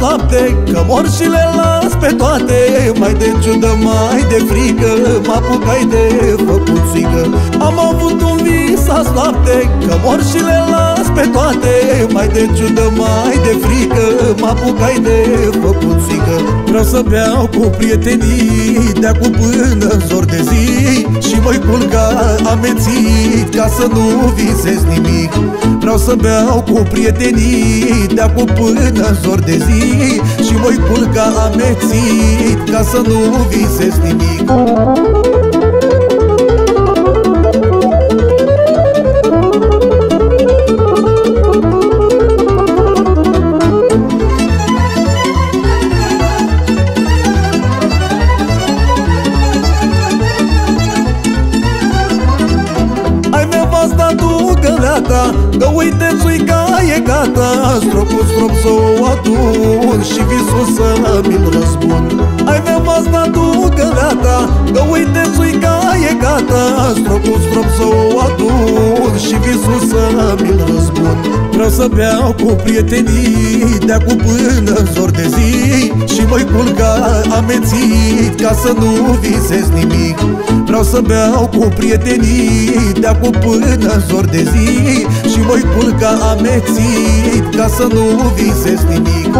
noapte Că mor și le las pe toate. Mai de ciudă, mai de frică Mă apucai de făcut țigă. Am avut un vis azi noapte Că mor și le las pe toate. Mai de ciudă, mai de frică Mă apucai de făcut țigă Vreau să beau cu prietenii De acum până zor de zi. Și mă culca amețit Ca să nu visez nimic. Vreau să beau cu prietenii De acum până zor de zi. Și mă culca amețit Ca să nu visez nimic tu găleata Că uite țuica e gata. Stropul strop să o adun Și visul să mi-l răzbun. Ai nevasta tu găleata Că uite țuica e gata. Stropul strop să o adun Și visul să mi-l răzbun. Vreau să beau cu prietenii De acum până zor de zi. Și mă culca amețit Ca să nu visez nimic. Vreau să beau cu prietenii De acum până zor de zi. Și mă culca amețit Ca să nu visez nimic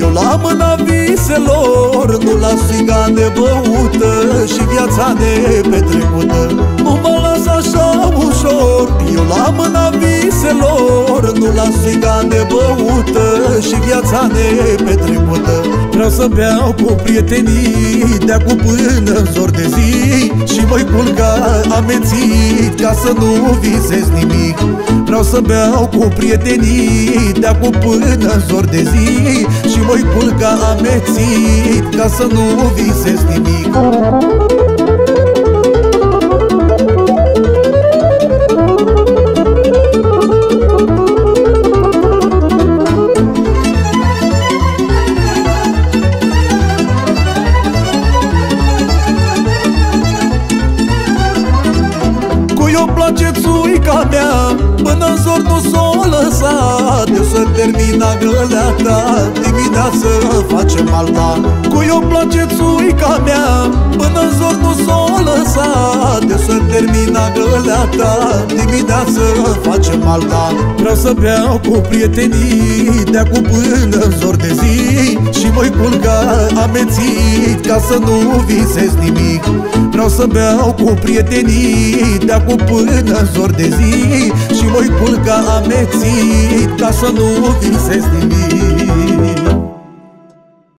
Eu la mâna viselor Nu las figa nebăută Și viața nepetrecută Nu mă las așa ușor Eu la mâna viselor Nu las figa nebăută Și viața nepetrecută Vreau să beau cu prietenii De acum până zor de zi Și mă culca amețit Ca să nu visez nimic. Vreau să beau cu prietenii De acum până zor de zi Și mă culca amețit Ca să nu visez nimic Cui o place țuica mea Până în zor nu s-o lăsa De să termina găleata Dimineață facem alta Cui o place țuica mea Până în zor nu s-o lăsa. De să termina găleata Dimineață facem alta Vreau să beau cu prietenii De acum până în zor de zi. Și mă culca amețit Ca să nu visez nimic. Vreau să beau cu prietenii De acum până în zor de zi. Și mă culca amețit Ca să nu visez nimic